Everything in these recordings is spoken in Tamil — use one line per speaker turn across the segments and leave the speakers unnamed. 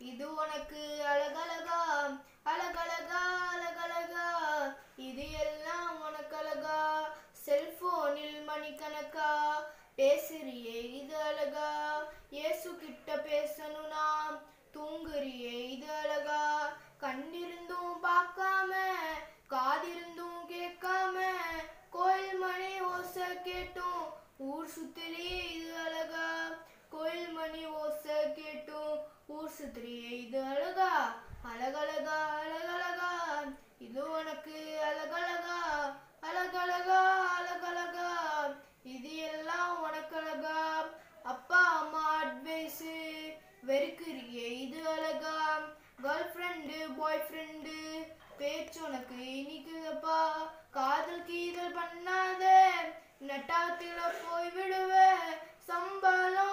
இது உனக்கு அழகழகா அழகழகா அழகழகா. இது எல்லாம் உனக்கு அழகா செல்போனில் மணிக்கணக்கா. பேசுறியே இது அழகா. இயேசு கிட்ட பேசணும்னா தூங்குறியே இது அழகா. கண்ணிருந்தும் பார்க்காம காதிருந்தும் கேட்காம கோயில் மணி ஓசை கேட்டும். ஊர் சுத்திலே ஊர் சுத்திரியே இது அழகா அழகழகா அழகழகா. இது உனக்கு அழகழகா அழகழகா அழகழகா. இது எல்லாம் உனக்கு அழகா அப்பா அம்மா அட்வைஸ் வெறுக்குறியே இது அழகா. கேர்ள் ஃப்ரெண்டு பாய் ஃப்ரெண்டு பேச்சு உனக்கு இனிக்குதப்பா. காதல் கீதல் பண்ணாத. நட்டாத்துல போய் விடுவ சம்பளம்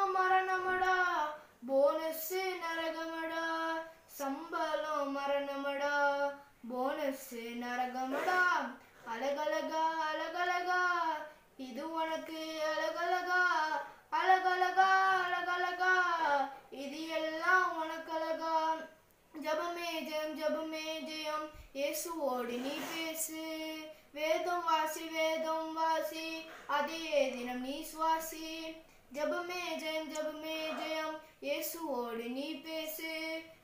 அழகழகா அழகழகா இது உனக்கு அழகழகா அழகழகா அழகழகா இது எல்லாம் உனக்கு அழகா ஜபமே ஜெயம் ஜபமே ஜெயம் இயேசுவோடு நீ பேசு வேதம் வாசி வேதம் வாசி அதே தினம் நீ சுவாசி ஜபமே ஜெயம் ஜபமே ஜெயம் இயேசுவோடு நீ பேசு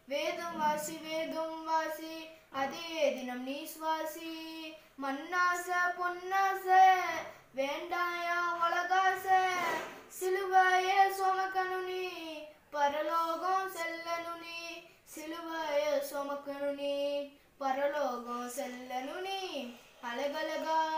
வேதம் வாசி வேதம் வாசி அதே தினம் நீ சுவாசி மண்ணாச பொன்னாச வேண்டாயா உலகாச சிலுவைய சுமக்கணு நீ பரலோகம் செல்லனு நீ சிலுவைய சுமக்கணு நீ பரலோகம் செல்லனு நீ அழகழகா அழகழகா இது உனக்கு